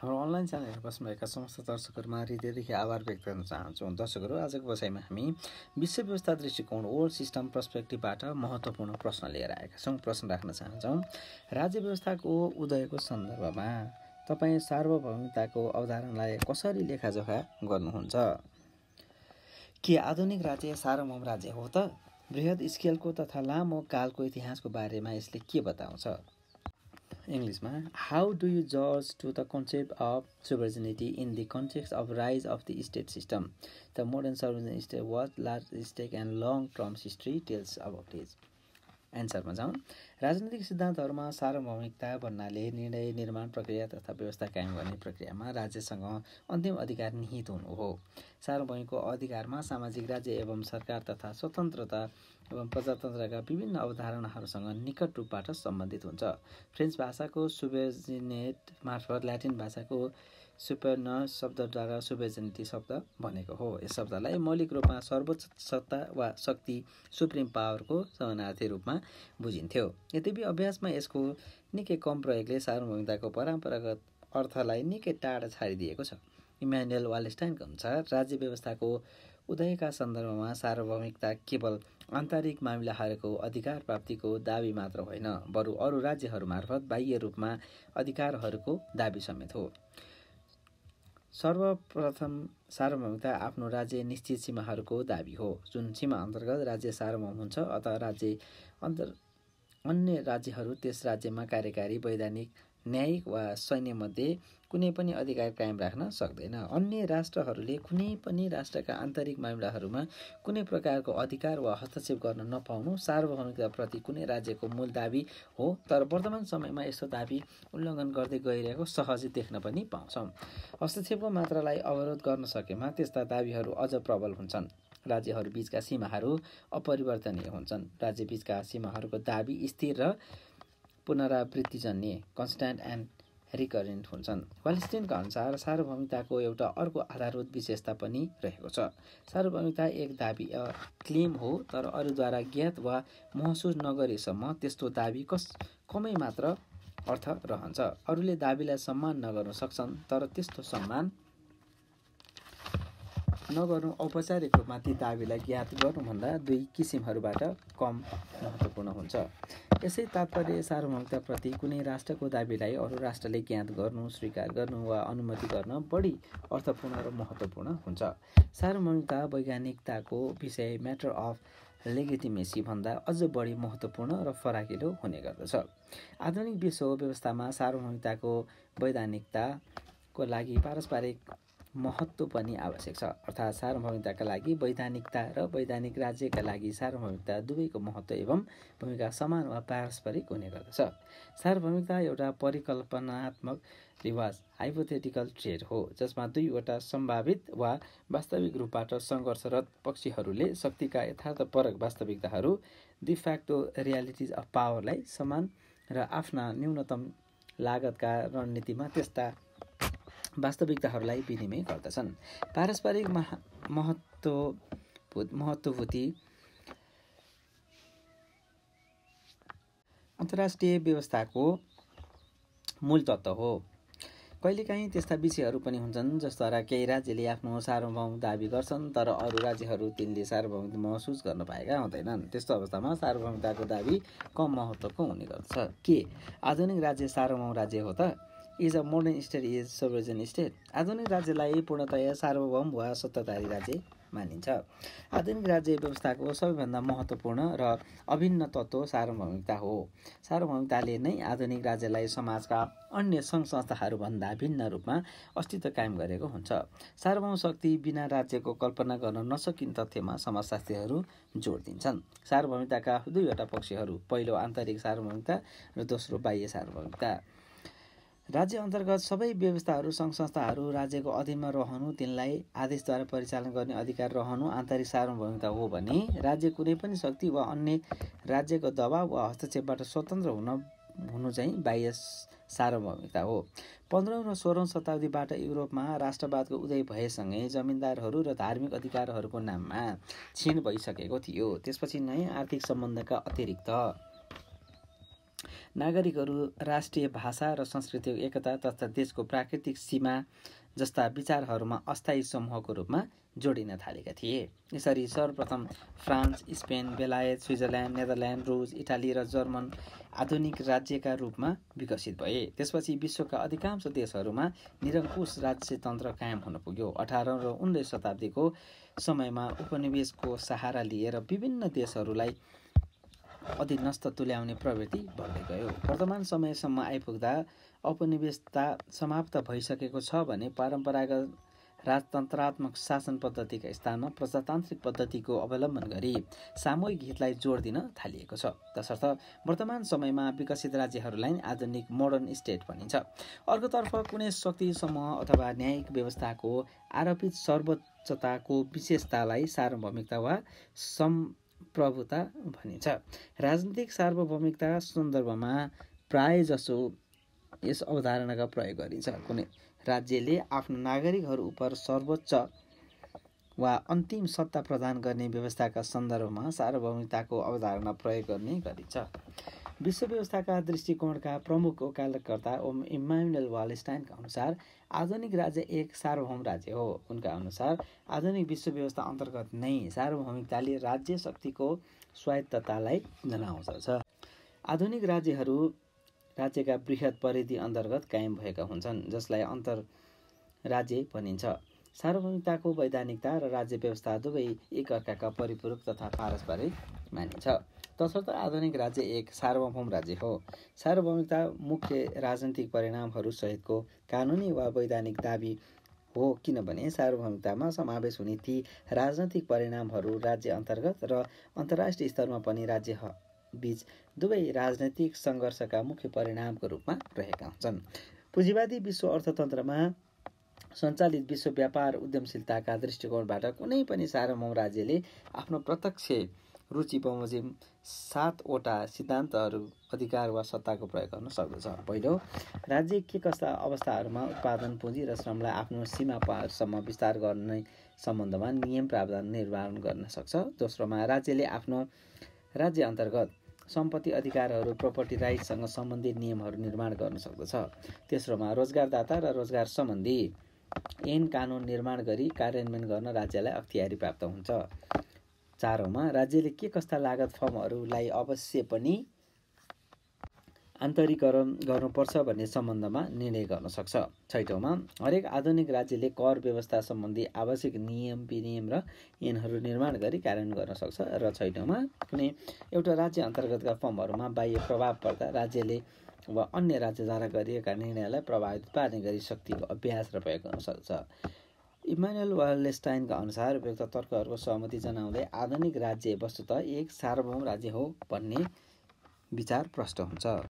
हाम्रो online channel बस्नुभएका समस्त दर्शकहरूमा हृदयदेखि आभार व्यक्त गर्न चाहन्छौँ। दर्शकहरू आजको बसाइमा हामी विश्व व्यवस्था दृष्टिकोण ओल्ड सिस्टम पर्सपेक्टिभबाट महत्त्वपूर्ण प्रश्न लिएर आएका छौँ। प्रश्न राख्न चाहन्छौँ राज्य व्यवस्थाको उदयको सन्दर्भमा तपाईँ सार्वभौमिकताको अवधारणालाई कसरी लेखाजोखा गर्नुहुन्छ? के आधुनिक राज्य सार्वभौम राज्य हो त? बृहत स्केलको तथा लामो कालको इतिहासको बारेमा यसले के बताउँछ? इङ्ग्लिसमा हाउ डु यु जज to the concept of sovereignty in the context of rise of the state system the modern sovereign state was large stake and long terms history tells about is एन्सरमा जाउँ राजनैतिक सिद्धान्तहरूमा सार्वभौमिकता भन्नाले निर्णय निर्माण प्रक्रिया तथा व्यवस्था कायम गर्ने प्रक्रियामा राज्यसँग अन्तिम अधिकार निहित हुनु हो। सार्वभौमिकको अधिकारमा सामाजिक राज्य एवं सरकार तथा स्वतन्त्रता एवं प्रजातन्त्रका विभिन्न अवधारणाहरूसँग निकट रूपबाट सम्बन्धित हुन्छ। फ्रेन्च भाषाको सुबेजिनेट मार्फत ल्याटिन भाषाको सुपर शब्दद्वारा सुबेजिनिटी शब्द भनेको हो। यस शब्दलाई मौलिक रूपमा सर्वोच्च सत्ता वा शक्ति सुप्रिम पावरको समानार्थी रूपमा बुझिन्थ्यो। यद्यपि अभ्यासमा यसको निकै कम प्रयोगले सार्वभौमिकताको परम्परागत अर्थलाई निकै टाढा छाडिदिएको छ। इमानुएल वालेस्टाइनको अनुसार राज्य व्यवस्थाको उदयका सन्दर्भमा सार्वभौमिकता केवल आन्तरिक मामिलाहरूको अधिकार प्राप्तिको दावी मात्र होइन बरु अरू राज्यहरू मार्फत बाह्य रूपमा अधिकारहरूको दावी समेत हो। सर्वप्रथम सार्वभौमिकता आफ्नो राज्य निश्चित सीमाहरूको दावी हो। जुन सीमा अन्तर्गत राज्य सार्वभौम हुन्छ अथवा राज्य अन्तर अन्य राज्यहरू त्यस राज्यमा कार्यकारी वैधानिक न्यायिक वा सैन्यमध्ये कुनै पनि अधिकार कायम राख्न सक्दैन। अन्य राष्ट्रहरूले कुनै पनि राष्ट्रका आन्तरिक मामिलाहरूमा कुनै प्रकारको अधिकार वा हस्तक्षेप गर्न नपाउनु सार्वभौमिकताप्रति कुनै राज्यको मूल दावी हो तर वर्तमान समयमा यस्तो दावी उल्लङ्घन गर्दै गइरहेको सहजै देख्न पनि पाउँछौँ। हस्तक्षेपको मात्रालाई अवरोध गर्न सकेमा त्यस्ता दावीहरू अझ प्रबल हुन्छन्। राज्यहरू बिचका सीमाहरू अपरिवर्तनीय हुन्छन्। राज्यबीचका सीमाहरूको दावी स्थिर र पुनरावृत्तिजन्य कन्सट्यान्ट एन्ड रिकरेन्ट हुन्छन्। वालिस्टिनका अनुसार सार्वभौमिकताको एउटा अर्को आधारभूत विशेषता पनि रहेको छ। सार्वभौमिकता एक दावी क्लेम हो तर अरूद्वारा ज्ञात वा महसुस नगरेसम्म त्यस्तो दावी कस कमै मात्र अर्थ रहन्छ। अरूले दावीलाई सम्मान नगर्न सक्छन् तर त्यस्तो सम्मान नगर्नु औपचारिक रूपमा ती दावीलाई ज्ञात गर्नुभन्दा दुई किसिमहरूबाट कम महत्त्वपूर्ण हुन्छ। यसै तात्पर्य सार्वभौमिकताप्रति कुनै राष्ट्रको दावीलाई अरू राष्ट्रले ज्ञात गर्नु स्वीकार गर्नु वा अनुमति गर्न बढी अर्थपूर्ण र महत्त्वपूर्ण हुन्छ। सार्वभौमिकता वैज्ञानिकताको विषय म्याटर अफ लेगिटिमेसी भन्दा अझ बढी महत्त्वपूर्ण र फराकिलो हुने गर्दछ। आधुनिक विश्व व्यवस्थामा सार्वभौमिकताको वैधानिकताको लागि पारस्परिक महत्त्व पनि आवश्यक छ। अर्थात् सार्वभौमिकताका लागि वैधानिकता र वैधानिक राज्यका लागि सार्वभौमिकता दुवैको महत्त्व एवं भूमिका समान वा पारस्परिक हुने गर्दछ। सार्वभौमिकता एउटा परिकल्पनात्मक रिवाज हाइपोथेटिकल ट्रेड हो जसमा दुईवटा सम्भावित वा वास्तविक रूपबाट सङ्घर्षरत पक्षीहरूले शक्तिका यथार्थपरक वास्तविकताहरू डिफ्याक्टो रियालिटिज अफ पावरलाई समान र आफ्ना न्यूनतम लागतका रणनीतिमा त्यस्ता वास्तविकताहरूलाई विनिमय गर्दछन्। पारस्परिक महा महत्त्व महत्त्वभूति अन्तर्राष्ट्रिय व्यवस्थाको मूल तत्त्व हो। कहिलेकाहीँ त्यस्ता विषयहरू पनि हुन्छन् जसद्वारा केही राज्यले आफ्नो सार्वभौम दावी गर्छन् तर अरू राज्यहरू तिनले सार्वभौमिक महसुस गर्न पाएका हुँदैनन्। त्यस्तो अवस्थामा सार्वभौमिकताको दावी कम महत्त्वको हुने गर्दछ। के? आधुनिक राज्य सार्वभौम राज्य हो त? Is a modern state is sovereign state आधुनिक राज्यलाई पूर्णतया सार्वभौम वा सत्ताधारी राज्य मानिन्छ। आधुनिक राज्य व्यवस्थाको सबैभन्दा महत्त्वपूर्ण र अभिन्न तत्त्व सार्वभौमिकता हो। सार्वभौमिकताले नै आधुनिक राज्यलाई समाजका अन्य सङ्घ संस्थाहरूभन्दा भिन्न रूपमा अस्तित्व कायम गरेको हुन्छ। सार्वभौम शक्ति बिना राज्यको कल्पना गर्न नसकिने तथ्यमा समाजशास्त्रीहरू जोड दिन्छन्। सार्वभौमिकताका दुईवटा पक्षहरू पहिलो आन्तरिक सार्वभौमिकता र दोस्रो बाह्य सार्वभौमिकता। राज्य अन्तर्गत सबै व्यवस्थाहरू सङ्घ संस्थाहरू राज्यको अधीनमा रहनु तिनलाई आदेशद्वारा परिचालन गर्ने अधिकार रहनु आन्तरिक सार्वभौमिकता हो भने राज्य कुनै पनि शक्ति वा अन्य राज्यको दबाव वा हस्तक्षेपबाट स्वतन्त्र हुन हुनु चाहिँ बाह्य सार्वभौमिकता हो। पन्ध्रौँ र सोह्रौँ शताब्दीबाट युरोपमा राष्ट्रवादको उदय भएसँगै जमिनदारहरू र धार्मिक अधिकारहरूको नाममा क्षीण भइसकेको थियो। त्यसपछि नयाँ आर्थिक सम्बन्धका अतिरिक्त नागरिकहरू राष्ट्रिय भाषा र संस्कृतिको एकता तथा देशको प्राकृतिक सीमा जस्ता विचारहरूमा अस्थायी समूहको रूपमा जोडिन थालेका थिए। यसरी सर्वप्रथम फ्रान्स स्पेन बेलायत स्विजरल्यान्ड नेदरल्यान्ड रुस इटाली र जर्मन आधुनिक राज्यका रूपमा विकसित भए। त्यसपछि विश्वका अधिकांश देशहरूमा निरङ्कुश राज्यतन्त्र कायम हुन पुग्यो। अठारौँ र उन्नाइस शताब्दीको समयमा उपनिवेशको सहारा लिएर विभिन्न देशहरूलाई अधीनस्थ तुल्याउने प्रवृत्ति बढ्दै गयो। वर्तमान समयसम्म आइपुग्दा औपनिवेशता समाप्त भइसकेको छ भने परम्परागत राजतन्त्रात्मक शासन पद्धतिका स्थानमा प्रजातान्त्रिक पद्धतिको अवलम्बन गरी सामूहिक हितलाई जोड दिन थालिएको छ। तसर्थ वर्तमान समयमा विकसित राज्यहरूलाई आधुनिक मोडर्न स्टेट भनिन्छ। अर्कोतर्फ कुनै शक्ति समूह अथवा न्यायिक व्यवस्थाको आरोपित सर्वोच्चताको विशेषतालाई सार्वभौमिकता वा सम्प्रभुता भनिन्छ। राजनीतिक सार्वभौमिकता सन्दर्भमा प्राय जसो यस अवधारणाका प्रयोग गरिन्छ। कुनै राज्यले आफ्नो नागरिकहरू उप सर्वोच्च वा अन्तिम सत्ता प्रदान गर्ने व्यवस्थाका सन्दर्भमा सार्वभौमिकताको अवधारणा प्रयोग गर्ने गरिन्छ। विश्व व्यवस्थाका दृष्टिकोणका प्रमुख वकालतकर्ता ओम इमानुएल वालस्टाइनका अनुसार आधुनिक राज्य एक सार्वभौम राज्य हो। उनका अनुसार आधुनिक विश्व व्यवस्था अन्तर्गत नै सार्वभौमिकताले राज्य शक्तिको स्वायत्ततालाई जनाउँछ आधुनिक राज्यहरू राज्यका वृहत परिधि अन्तर्गत कायम भएका हुन्छन् जसलाई अन्तर राज्य भनिन्छ। सार्वभौमिकताको वैधानिकता र राज्य व्यवस्था दुवै एकअर्काका परिपूरक तथा पारस्परिक मानिन्छ। तसर्थ आधुनिक राज्य एक सार्वभौम राज्य हो। सार्वभौमिकता मुख्य राजनीतिक परिणामहरू सहितको कानुनी वा वैधानिक दावी हो किनभने सार्वभौमिकतामा समावेश हुने ती राजनैतिक परिणामहरू राज्य अन्तर्गत र अन्तर्राष्ट्रिय स्तरमा पनि राज्य बीच दुवै राजनैतिक सङ्घर्षका मुख्य परिणामको रूपमा रहेका हुन्छन्। पुँजीवादी विश्व अर्थतन्त्रमा सञ्चालित विश्व व्यापार उद्यमशीलताका दृष्टिकोणबाट कुनै पनि सार्वभौम राज्यले आफ्नो प्रत्यक्ष रुचि बमोजिम सातवटा सिद्धान्तहरू अधिकार वा सत्ताको प्रयोग गर्न सक्दछ। पहिलो राज्य के कस्ता अवस्थाहरूमा उत्पादन पुँजी र श्रमलाई आफ्नो सीमा पारसम्म विस्तार गर्ने सम्बन्धमा नियम प्रावधान निर्माण गर्न सक्छ। दोस्रोमा राज्यले आफ्नो राज्य अन्तर्गत सम्पत्ति अधिकारहरू प्रोपर्टी राइट्ससँग सम्बन्धित नियमहरू निर्माण गर्न सक्दछ। तेस्रोमा रोजगारदाता र रोजगार सम्बन्धी ऐन कानुन निर्माण गरी कार्यान्वयन गर्न राज्यलाई अख्तियारी प्राप्त हुन्छ। चारौँमा राज्यले के कस्ता लागत फर्महरूलाई अवश्य पनि आन्तरिकरण गर्नुपर्छ भन्ने सम्बन्धमा निर्णय गर्न सक्छ। छैटौँमा हरेक आधुनिक राज्यले कर व्यवस्था सम्बन्धी आवश्यक नियम विनियम र ऐनहरू निर्माण गरी कार्यान्वयन गर्न सक्छ र छैटौँमा कुनै एउटा राज्य अन्तर्गतका फर्महरूमा बाह्य प्रभाव पर्दा राज्यले वा अन्य राज्यद्वारा गरिएका निर्णयलाई प्रभावित पार्ने गरी शक्तिको अभ्यास र प्रयोग गर्न सक्छ। इमानुएल वालेस्टाइनका अनुसार उपयुक्त तर्कहरूको सहमति जनाउँदै आधुनिक राज्य वस्तुत एक सार्वभौम राज्य हो भन्ने विचार प्रष्ट हुन्छ।